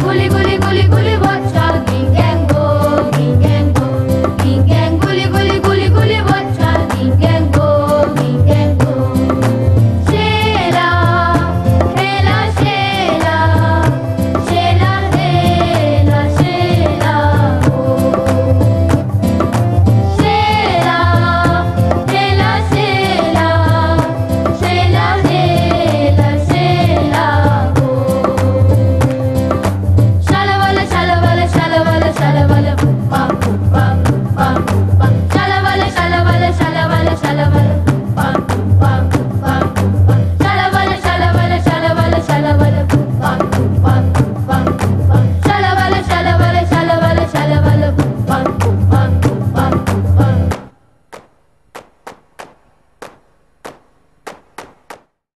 গুলি গুলি